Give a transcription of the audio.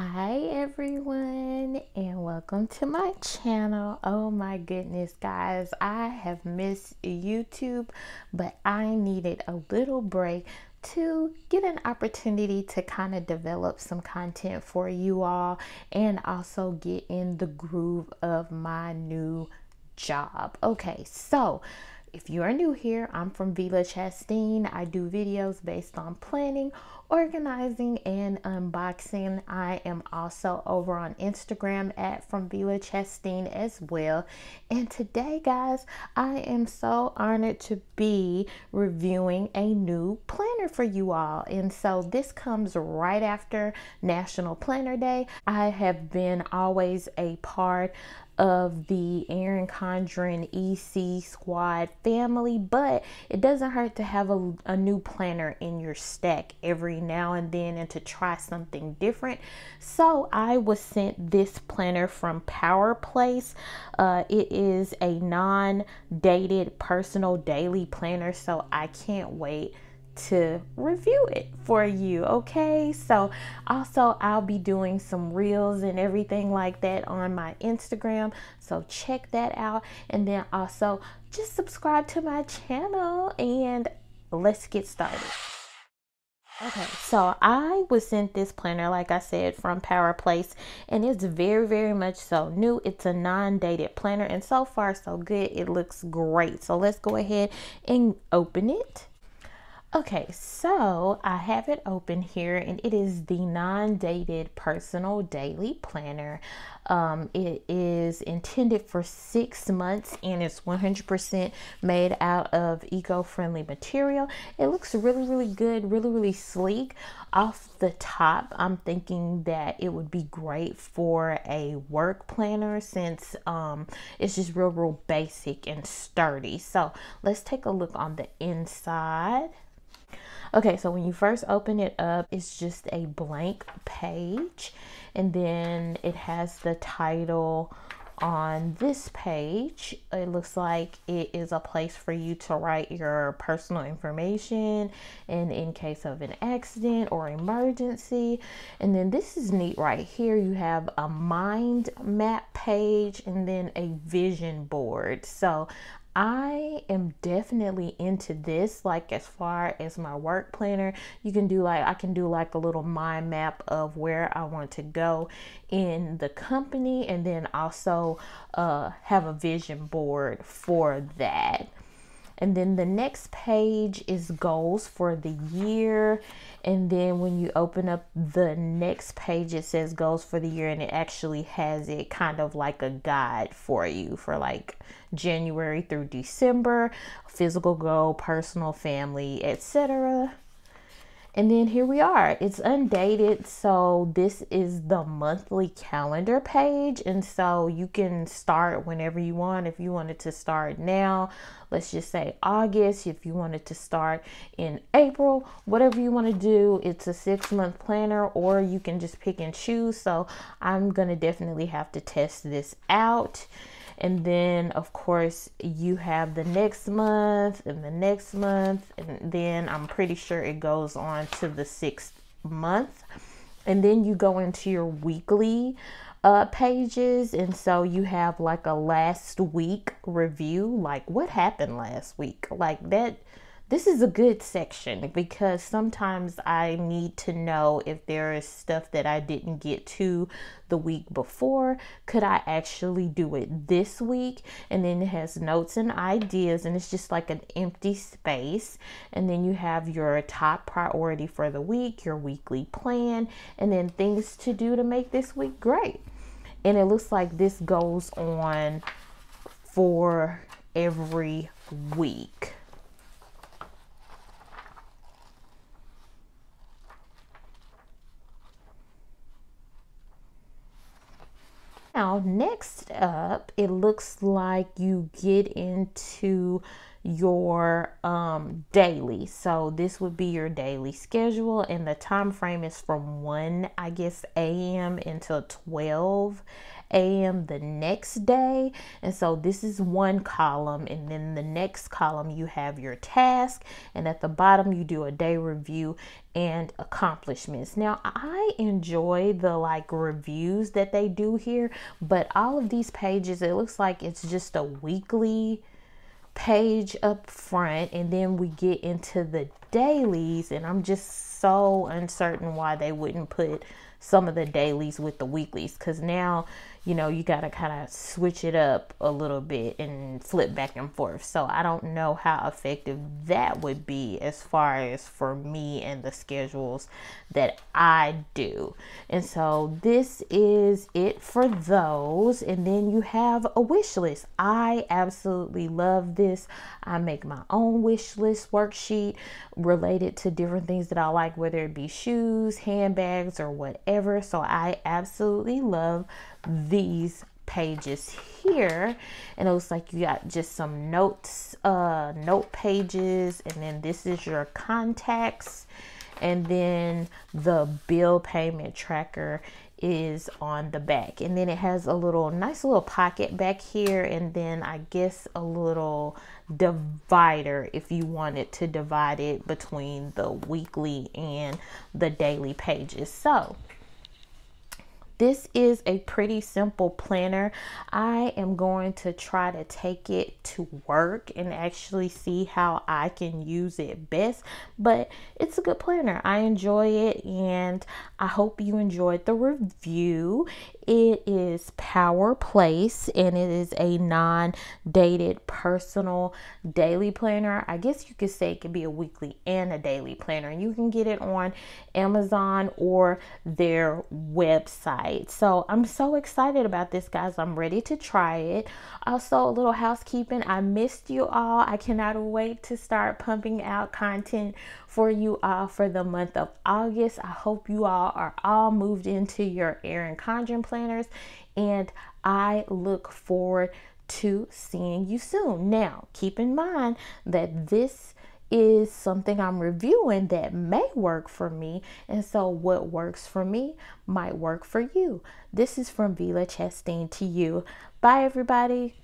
Hi everyone and welcome to my channel. Oh my goodness guys, I have missed YouTube, but I needed a little break to get an opportunity to kind of develop some content for you all and also get in the groove of my new job. Okay, so if you are new here, I'm from Vella Chastine. I do videos based on planning, organizing, and unboxing. I am also over on Instagram at from Vella Chastine as well. And today, guys, I am so honored to be reviewing a new planner for you all. And so this comes right after National Planner Day. I have been always a part of the Erin Condren EC Squad family, but it doesn't hurt to have a, a, new planner in your stack every now and then and to try something different. So I was sent this planner from Power Place. Uh, it is a non dated personal daily planner, so I can't wait to review it for you. Okay, so also I'll be doing some reels and everything like that on my Instagram, so check that out. And then also just subscribe to my channel and let's get started. Okay, so I was sent this planner, like I said, from Power Place, and it's very, very much so new. It's a non dated planner, and so far, so good. It looks great. So let's go ahead and open it. Okay, so I have it open here and it is the non dated personal daily planner. Um, it is intended for six months and it's 100% made out of eco friendly material. It looks really, really good, really, really sleek. Off the top, I'm thinking that it would be great for a work planner since um, it's just real, real basic and sturdy. So let's take a look on the inside. Okay, so when you first open it up, it's just a blank page, and then it has the title on this page. It looks like it is a place for you to write your personal information and in case of an accident or emergency. And then this is neat right here. You have a mind map page and then a vision board. So I am definitely into this. Like, as far as my work planner, you can do like, I can do like a little mind map of where I want to go in the company, and then also uh, have a vision board for that. And then the next page is goals for the year. And then when you open up the next page, it says goals for the year, and it actually has it kind of like a guide for you for like January through December, physical goal, personal, family, etc. And then here we are. It's undated. So this is the monthly calendar page. And so you can start whenever you want. If you wanted to start now, let's just say August. If you wanted to start in April, whatever you want to do, it's a six month planner or you can just pick and choose. So I'm going to definitely have to test this out. And then, of course, you have the next month and the next month. And then I'm pretty sure it goes on to the sixth month. And then you go into your weekly uh, pages. And so you have like a last week review, like what happened last week. Like that this is a good section because sometimes I need to know if there is stuff that I didn't get to the week before. Could I actually do it this week? And then it has notes and ideas, and it's just like an empty space. And then you have your top priority for the week, your weekly plan, and then things to do to make this week great. And it looks like this goes on for every week. Now, next up, it looks like you get into your um, daily. So this would be your daily schedule, and the time frame is from 1, I guess, a.m. until 12 a.m. the next day. And so this is one column, and then the next column you have your task, and at the bottom you do a day review and accomplishments. Now, I enjoy the like reviews that they do here, but all of these pages, it looks like it's just a weekly page up front, and then we get into the dailies, and I'm just so uncertain why they wouldn't put some of the dailies with the weeklies because now you know you got to kind of switch it up a little bit and flip back and forth. So i don't know how effective that would be as far as for me and the schedules that i do. And so this is it for those. And then you have a wish list. I absolutely love this. I make my own wish list worksheet related to different things that i like whether it be shoes handbags or whatever whatever. So I absolutely love these pages here. And it looks like you got just some notes uh note pages. And then this is your contacts. And then the bill payment tracker is on the back. And then it has a little nice little pocket back here. And then I guess a little divider if you wanted to divide it between the weekly and the daily pages. So this is a pretty simple planner. I am going to try to take it to work and actually see how I can use it best. But it's a good planner. I enjoy it and I hope you enjoyed the review. It is Power Place and it is a non dated personal daily planner. I guess you could say it could be a weekly and a daily planner. You can get it on Amazon or their website. So I'm so excited about this, guys. I'm ready to try it. Also, a little housekeeping. I missed you all. I cannot wait to start pumping out content for you all for the month of August. I hope you all are all moved into your Erin Condren planners, and I look forward to seeing you soon. Now, keep in mind that this is something I'm reviewing that may work for me. And so, what works for me might work for you. This is from Vella Chastine to you. Bye, everybody.